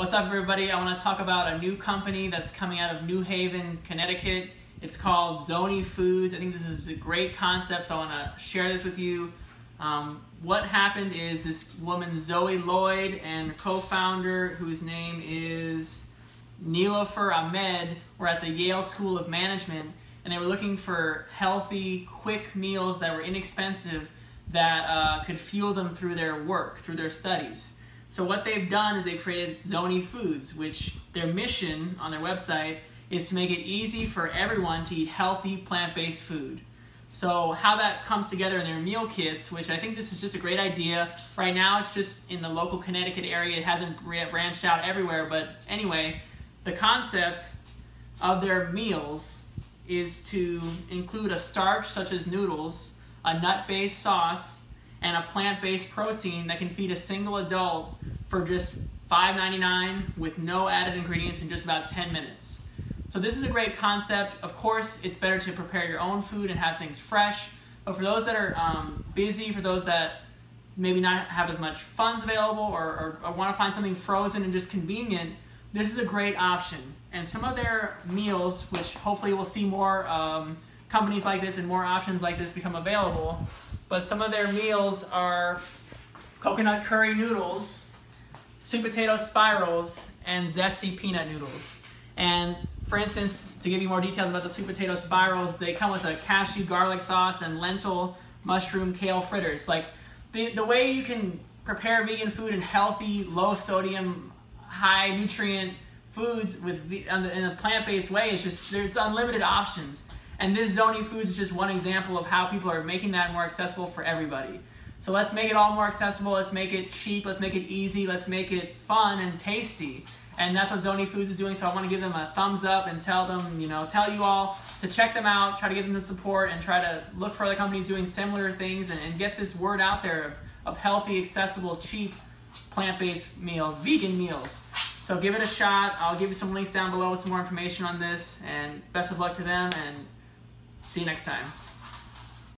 What's up everybody? I want to talk about a new company that's coming out of New Haven, Connecticut. It's called Zoni Foods. I think this is a great concept, so I want to share this with you. Um, what happened is this woman, Zoe Lloyd, and co-founder, whose name is Nilofer Ahmed, were at the Yale School of Management, and they were looking for healthy, quick meals that were inexpensive that uh, could fuel them through their work, through their studies. So what they've done is they've created Zoni Foods, which their mission on their website is to make it easy for everyone to eat healthy plant-based food. So how that comes together in their meal kits, which I think this is just a great idea. Right now it's just in the local Connecticut area. It hasn't branched out everywhere, but anyway, the concept of their meals is to include a starch such as noodles, a nut-based sauce, and a plant-based protein that can feed a single adult for just $5.99 with no added ingredients in just about 10 minutes. So this is a great concept. Of course, it's better to prepare your own food and have things fresh. But for those that are um, busy, for those that maybe not have as much funds available or, or, or want to find something frozen and just convenient, this is a great option. And some of their meals, which hopefully we'll see more um, companies like this and more options like this become available, but some of their meals are coconut curry noodles, sweet potato spirals, and zesty peanut noodles. And for instance, to give you more details about the sweet potato spirals, they come with a cashew garlic sauce and lentil mushroom kale fritters. Like the, the way you can prepare vegan food in healthy, low sodium, high nutrient foods with in a plant-based way is just there's unlimited options. And this Zoni Foods is just one example of how people are making that more accessible for everybody. So let's make it all more accessible, let's make it cheap, let's make it easy, let's make it fun and tasty. And that's what Zoni Foods is doing, so I want to give them a thumbs up and tell them, you know, tell you all to check them out, try to give them the support, and try to look for other companies doing similar things and, and get this word out there of, of healthy, accessible, cheap, plant-based meals, vegan meals. So give it a shot. I'll give you some links down below with some more information on this, and best of luck to them, and See you next time.